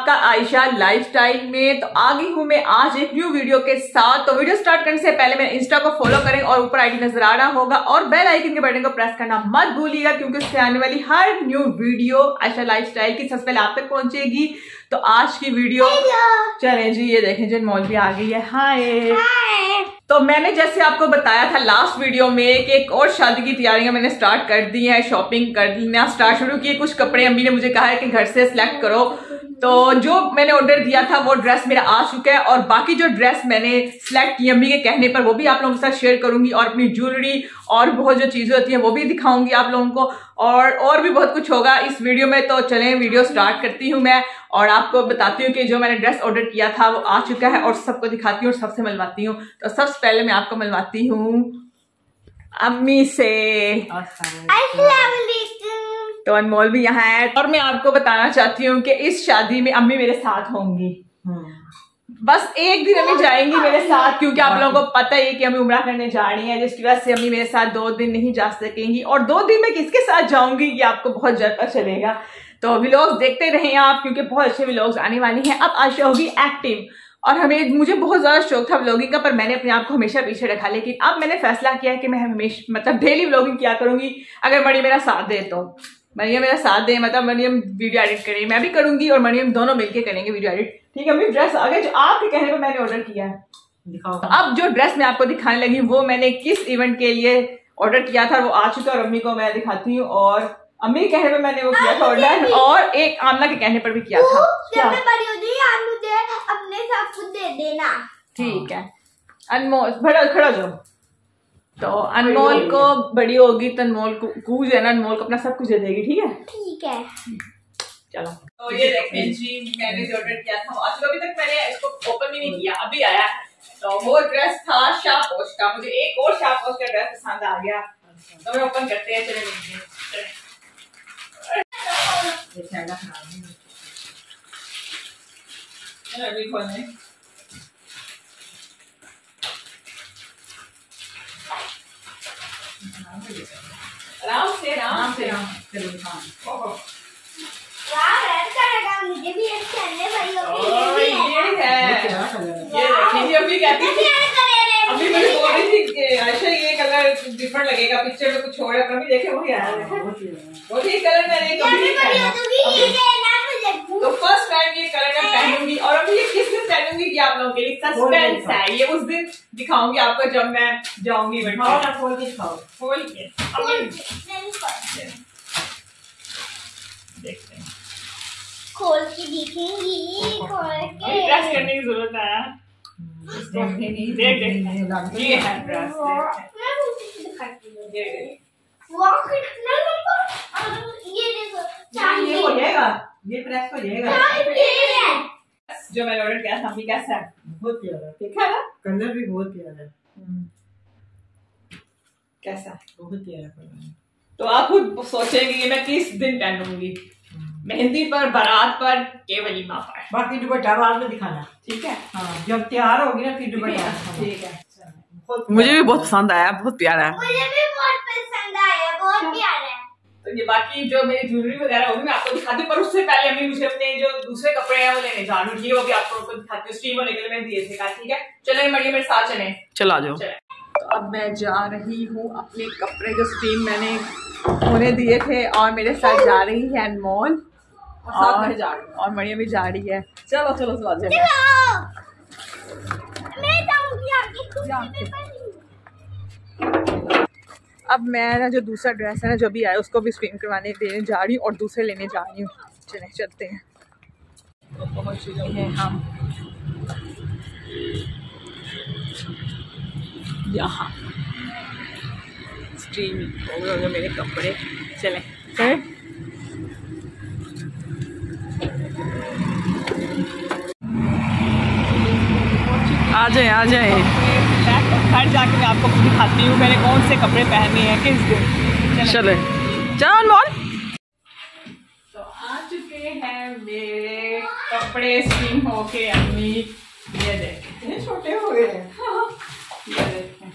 आपका आयशा लाइफस्टाइल में। तो आ गई हूँ मैं आज एक न्यू वीडियो के साथ। तो वीडियो स्टार्ट करने से पहले मेरे इंस्टा को फॉलो करें और ऊपर आईडी नज़र आ रहा होगा और बेल आइकन के बटन को प्रेस करना मत भूलिएगा क्योंकि उससे आने वाली हर न्यू वीडियो आयशा लाइफस्टाइल की सबसे पहले आप तक पहुंचेगी। तो आज की वीडियो चले जी ये देखें जिन मॉल भी आ गई है। हाय तो मैंने जैसे आपको बताया था लास्ट वीडियो में कि एक और शादी की तैयारियाँ मैंने स्टार्ट कर दी हैं शॉपिंग करना स्टार्ट शुरू की कुछ कपड़े अम्मी ने मुझे कहा है कि घर से सिलेक्ट करो। तो जो मैंने ऑर्डर दिया था वो ड्रेस मेरा आ चुका है और बाकी जो ड्रेस मैंने सिलेक्ट की अम्मी के कहने पर वो भी आप लोगों के साथ शेयर करूँगी और अपनी ज्वेलरी और बहुत जो चीज़ें होती हैं वो भी दिखाऊँगी आप लोगों को और और भी बहुत कुछ होगा इस वीडियो में। तो चलें वीडियो स्टार्ट करती हूँ मैं और आपको बताती हूँ कि जो मैंने ड्रेस ऑर्डर किया था वो आ चुका है और सबको दिखाती हूँ और सबसे मिलवाती हूँ। तो सबसे पहले मैं आपको मिलवाती हूँ अम्मी से। तो अनमोल भी यहाँ है। और मैं आपको बताना चाहती हूँ कि इस शादी में अम्मी मेरे साथ होंगी। बस एक दिन अम्मी जाएँगी मेरे साथ क्योंकि आप लोगों को पता ही है कि अम्मी उमरा करने जा रही है जिसकी वजह से अम्मी मेरे साथ दो दिन नहीं जा सकेंगी। और दो दिन में किसके साथ जाऊँगी ये आपको बहुत पता चलेगा। तो व्लॉग्स देखते रहें आप क्योंकि बहुत अच्छे व्लॉग्स आने वाली हैं। अब आशा होगी एक्टिव और हमें मुझे बहुत ज़्यादा शौक था व्लॉगिंग का पर मैंने अपने आप को हमेशा पीछे रखा। लेकिन अब मैंने फैसला किया है कि मैं हमेशा मतलब डेली व्लॉगिंग किया करूँगी अगर मणि मेरा साथ दे तो। मरियम मेरा साथ दे मतलब मरियम वीडियो एडिट करें। मैं भी करूँगी और मरियम दोनों मिलके करेंगे वीडियो एडिट ठीक है अम्मी ड्रेस अगर जो आपके कहने पर मैंने ऑर्डर किया है। दिखाओ। अब जो ड्रेस मैं आपको दिखाने लगी वो मैंने किस इवेंट के लिए ऑर्डर किया था वो आ चुका और अम्मी को मैं दिखाती हूँ और अम्मी के कहने पर मैंने वो किया था ऑर्डर और एक आमना के कहने पर भी किया था। अपने सब कुछ दे देना। ठीक है। अनमोल खड़ा खड़ा जो तो अनमोल को बड़ी होगी तो अनमोल को कूज है ना अनमोल को अपना सब कुछ दे देगी ठीक है? ठीक है। चलो। तो ये देखें जी मैंने जो ऑर्डर किया था आज अभी तक मैंने इसको ओपन भी नहीं किया अभी आया तो वो ड्रेस था शापोश का मुझे एक और शापोश का ड्रेस पसंद आ गया। तो मैं ओपन करते हैं। चले अभी खोलने। आराम से आराम से आराम मुझे भी एक खेलने वाली ये है। ये देखिए अभी कहती अभी मुझे बोल रही थी आयशा ये कलर डिफरेंट लगेगा पिक्चर में कुछ और है देखे वही आया है। वो ठीक कलर मैंने कभी नहीं पहना फ़र्स्ट टाइम ये कलर मैं पहनूँगी और अभी ये किस दिन पहनूँगी ये आप लोगों के लिए सस्पेंस है। ये उस दिन दिखाऊँगी आपको जब मैं जाऊँगी खोल के खोल के। देखते हैं। खोल के दिखेंगी खोल के। ड्रेस करने की ज़रूरत है। देख देख। ये है हूँ। ये देख वाह कितना लंबा। ये देखो हो जाएगा। ये प्रेस हो। जाएगा जो मैंने ऑर्डर किया था कैसा है। बहुत प्यारा देखा ना? कलर भी बहुत प्यारा है। कैसा? बहुत प्यारा कलर है। तो आप खुद सोचेंगे कि मैं किस दिन पहनूँगी। मेहंदी पर बारात पर के वलीमा पर। बाकी दुपट्टा बाद में दिखाना। ठीक है? हाँ जब तैयार होगी ना फिर दुपट्टा ठीक है मुझे भी बहुत पसंद आया बहुत प्यारा है। मुझे भी बहुत पसंद आया बहुत प्यारा। तो ये बाकी जो मेरी ज्वेलरी वगैरह होगी मैं आपको दिखाती हूँ पर उससे पहले अभी मुझे अपने जो दूसरे कपड़े हैं वो लेने जा रही हूँ वो भी आप लोगों को दिखाती हूँ। स्टीम होने के लिए मैंने दिए थे कहा ठीक है? चले मरिए मेरे साथ चले। चला जाओ। तो अब मैं जा रही हूँ अपने कपड़े जो स्टीम मैंने होने दिए थे और मेरे साथ जा रही है अनमोल। और और मरियम भी जा रही है। चलो चलो चलो चलो मैं जाऊँगी आगे कुर्सी पे अब मैं ना जो दूसरा ड्रेस है ना जो भी आया उसको भी स्पिन करवाने देने जा रही हूँ और दूसरे लेने जा रही हूँ। चले चलते हैं। पहुँच गए हम यहाँ स्ट्रीम हो गए होंगे मेरे कपड़े। चलें। चलें आ जाए आ जाए। घर जाके मैं आपको दिखाती हूँ मैंने कौन से कपड़े पहने हैं किस दिन। चले। चल। अनमोल तो आ चुके हैं मेरे कपड़े स्पिन होके अम्मी। ये देखें। छोटे हो गए ये देखें।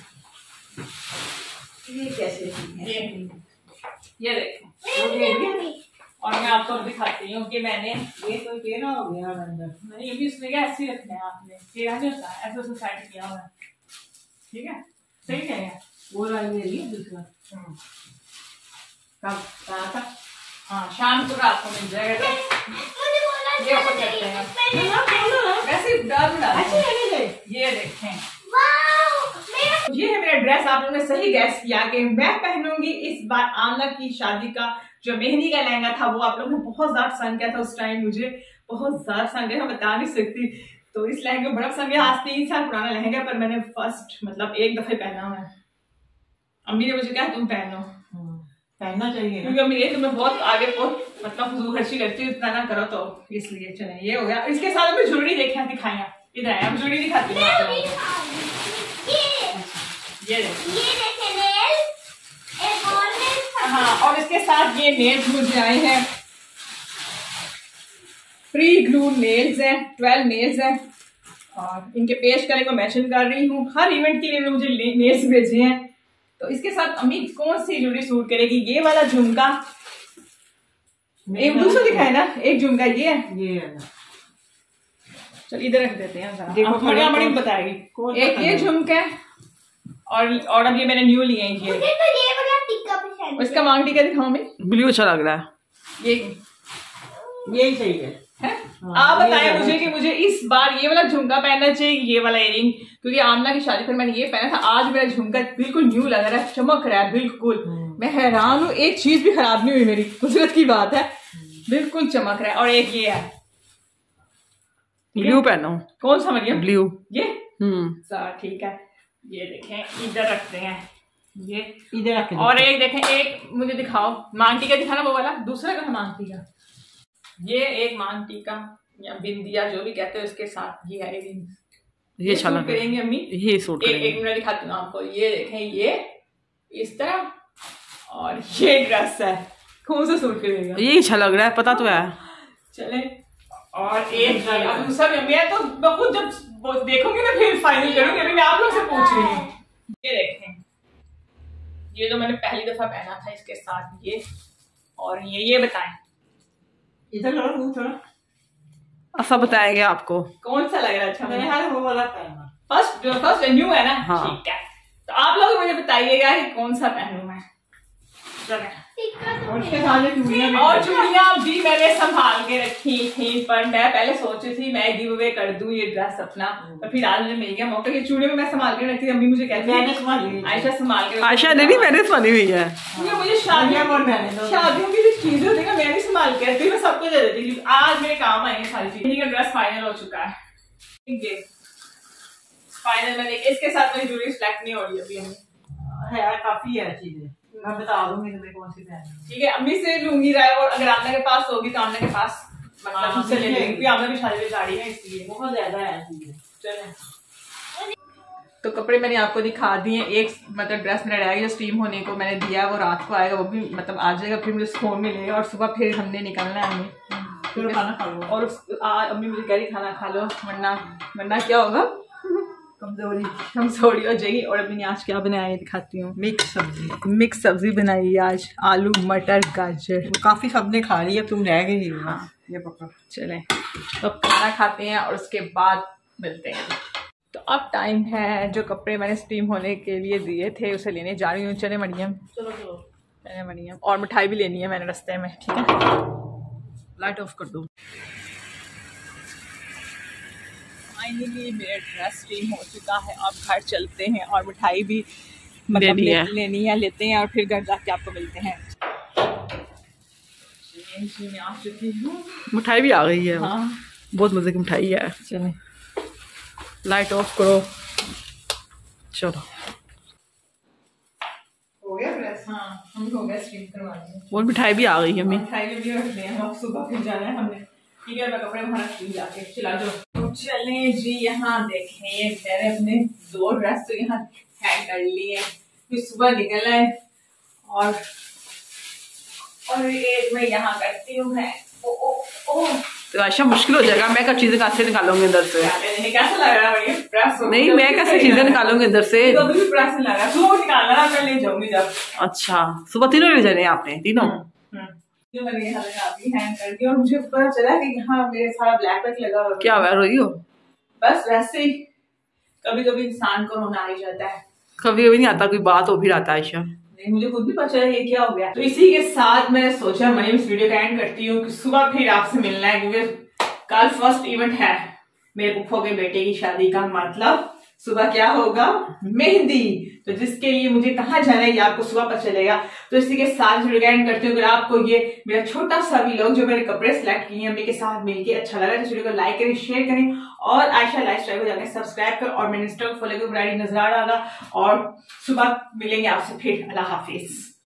ये कैसे ये। ये देखें? और मैं आपको दिखाती हूँ कि मैंने ये तो टेढ़ा हो गया अंदर। नहीं अभी उसमें क्या ऐसे ही रखना है आपने। टेढ़ा नहीं होता ऐसे उसको सेट किया हुआ है। ठीक है? सही वो है दूसरा। कब? कहाँ था हाँ शाम को रात को मिल जाएगा ये हैं। वैसे डर अच्छे लगे ये देखें। ये है मेरा ड्रेस। आप लोगों ने सही गैस किया कि मैं पहनूँगी इस बार आमना की शादी का जो मेहंदी का लहंगा था वो आप लोगों ने बहुत ज़्यादा पसंद किया था उस टाइम मुझे बहुत ज़्यादा पसंद किया था बता नहीं सकती। तो इस लहंगे को बड़ा पसंद किया। आज तीन साल पुराना लहंगा पर मैंने फ़र्स्ट मतलब एक दफे पहना हुआ है। अम्मी ने मुझे कहा तुम पहनो? हाँ, पहनना चाहिए क्योंकि अम्मी ये तुम्हें बहुत आगे बहुत मतलब फजूल खर्ची करती हूँ इतना ना करो तो। इसलिए चले ये हो गया। इसके साथ हमें ज्वेलरी देखा दिखाया इधर आया हम ज्वेलरी दिखाती हूँ। ये ये देखो। ये देखे नेल एक और हाँ और इसके साथ ये नेल्स मुझे आए हैं। प्री ग्लू नेल्स हैं ट्वेल्व नेल्स हैं और इनके पेश करें को मेंशन कर रही हूँ। हर इवेंट के लिए मुझे नेल्स भेजे हैं। तो इसके साथ अम्मी कौन सी ज्वेलरी सूट करेगी? ये वाला झुमका। एक दूसरा दिखाए ना? एक झुमका ये है। ये है। ना चल इधर रख देते हैं जरा। देखो अब मरियम बताएगी। एक ये झुमका है और और अब ये मैंने न्यू लिए हैं ये। तो ये वाला टिक्का पसंद इसका मांग टीका दिखाओ मैं ब्लू अच्छा लग रहा है। ये। यही सही हाँ, आप ये बताएँ मुझे कि मुझे इस बार ये वाला झुमका पहनना चाहिए ये वाला इयरिंग क्योंकि आमना की शादी पर मैंने ये पहना था आज मेरा झुमका बिल्कुल न्यू लग रहा है चमक रहा है बिल्कुल। हम्म। मैं हैरान हूँ एक चीज़ भी खराब नहीं हुई मेरी कुदरत की बात है। बिल्कुल चमक रहा है और एक ये है। ब्लू पहनो। कौन सा मरियम? ब्लू ये? हम्म। ठीक है। ये देखें इधर रखते हैं। ये। इधर रख और एक देखें एक मुझे दिखाओ मांग टीका दिखाना वो वाला दूसरा कहा मांग टीका ये एक मांग टीका या बिंदिया जो भी कहते हैं उसके साथ ये है। ये। सूट करेंगे अम्मी। ये सूट एक एक मिनट दिखाती हूँ आपको। ये देखें ये इस तरह और ये ड्रेस है। कौन सा सूट करेगा? ये अच्छा लग रहा है पता तो है। चले। और एक दूसरा भी मैं तो बहुत जब देखूँगी ना फिर फाइनल करूँगी। अभी मैं आप लोग से पूछ रही हूँ। ये देखें। ये तो मैंने पहली दफ़ा पहना था इसके साथ ये। और ये ये बताएँ। इधर करो मुँह थोड़ा। ऐसा बताएँगे आपको। कौन सा लग रहा है? अच्छा मैंने हर वो वाला पहना। फ़र्स्ट जो फ़र्स्ट न्यू है ना हाँ। ठीक है। तो आप लोग मुझे बताइएगा कि कौन सा पहनू मैं। और उसके साथ ये भी और चूड़ियाँ भी मैंने संभाल के रखी थी पर मैं पहले सोची थी मैं गिव अवे कर दूँ ये ड्रेस अपना पर फिर आज मुझे मिल गया मौका ये चूड़ियाँ भी मैं संभाल के रखती थी अम्मी मुझे कहती मैंने है। आयशा संभाल के आयशा ने नहीं मैंने बनी हुई है। मुझे शादियों और मैंने शादियों की जो चीज़ें होती है ना मैं भी संभाल के रखती हूँ मैं सबको दे देती थी आज मेरे काम आई है सारी चीज़ें। का ड्रेस फाइनल हो चुका है। ठीक है। फाइनल मैंने इसके साथ मेरी ज्वेलरी सिलेक्ट नहीं हो रही अभी अम्मी है काफ़ी है चीज़ें। मैं बता दूँगी तुम्हें कौन सी पहननी ठीक है अम्मी से लूँगी राय और अगर आमना के पास होगी तो आमना के पास मतलब हाँ, उससे ले लेंगे क्योंकि आमना की शादी की गाड़ी है इसलिए। बहुत ज़्यादा है चीज़ें चलें। तो कपड़े मैंने आपको दिखा दिए एक मतलब ड्रेस मेरा रह गया स्टीम होने को मैंने दिया वो रात को आएगा वो भी मतलब आ जाएगा फिर मुझे सुकून मिलेगा और सुबह फिर हमने निकलना है हमें। चलो खाना खा लो। और उस- आ, अम्मी मुझे कह रही खाना खा लो वरना वरना क्या होगा? कमज़ोरी कमज़ोरी हो जाएगी। और अभी आज क्या बनाया है दिखाती हूँ। मिक्स सब्ज़ी। मिक्स सब्ज़ी बनाई है आज आलू मटर गाजर। वो काफ़ी सबने खा ली अब तुम रह गई हो। हाँ। ये पकड़ो। चले। तो अब खाना खाते हैं और उसके बाद मिलते हैं। तो अब टाइम है जो कपड़े मैंने स्टीम होने के लिए दिए थे उसे लेने जा रही हूँ। चले मरियम। चलो चलो। चले मरियम। और मिठाई भी लेनी है मैंने रस्ते में ठीक है? लाइट ऑफ़ कर दो। फाइनली मेरा ड्रेस स्टीम हो चुका है। अब घर चलते हैं और मिठाई भी मतलब लेनी ले, है। लेनी है लेते हैं और फिर घर जाके आपको मिलते हैं। मैं आ चुकी हूँ मिठाई भी आ गई है। हाँ। बहुत मज़े की मिठाई है। चलें। लाइट ऑफ़ करो। चलो। हो गया हाँ हम हो गया स्टीम करवा और मिठाई भी आ गई है हमें। मिठाई लिए रख हम सुबह फिर जाना है हमने। ठीक है मैं कपड़े वहाँ रख जाके। चला जाओ। चले जी यहाँ देखे मैंने अपने दो ड्रेस तो यहाँ हैंग कर लिए। फिर सुबह निकल है। और और एक मैं यहाँ करती हूँ मैं ओ ओ ओ। तो आयशा मुश्किल हो जाएगा। मैं क्या चीज़ें कहाँ से निकालूँगी अंदर से? नहीं, कैसा लग रहा है? प्रेस नहीं मैं कैसे चीज़ें निकालूँगी अंदर से? तो भी प्रेस लग रहा। सुबह निकालना मैं ले जाऊँगी जब अच्छा सुबह तीनों ले जाने आपने? तीनों? हम्म। जो मैंने यहाँ लगा अभी हैंग कर दिया और मुझे पता चला कि यहाँ मेरे सारा ब्लैक ब्लैक लगा हुआ क्या हुआ रोई हो? बस वैसे ही। कभी कभी इंसान को रोना आ ही जाता है। कभी कभी नहीं आता कोई बात हो भी आता है आयशा। नहीं मुझे खुद भी पता चला ये क्या हो गया। तो इसी के साथ मैं सोचा मैं इस वीडियो का एंड करती हूँ कि सुबह फिर आपसे मिलना है क्योंकि कल फ़र्स्ट इवेंट है। मेरे पुप्पो के बेटे की शादी का मतलब सुबह क्या होगा? मेहंदी। तो जिसके लिए मुझे कहा जाना है, ये आपको सुबह पता चलेगा। तो इसी के साथ एंड करती हूँ, अगर आपको ये मेरा छोटा सा भी लोग जो मेरे कपड़े सेलेक्ट किए हैं, मेरे साथ मिलकर अच्छा लगा तो वीडियो को लाइक करें शेयर करें, और आयशा लाइफ स्टाइल को जाकर सब्सक्राइब करें, और मेरे इंस्टा को फॉलो करें नज़र आ रहा और सुबह मिलेंगे आपसे फिर। अल्लाह हाफिज।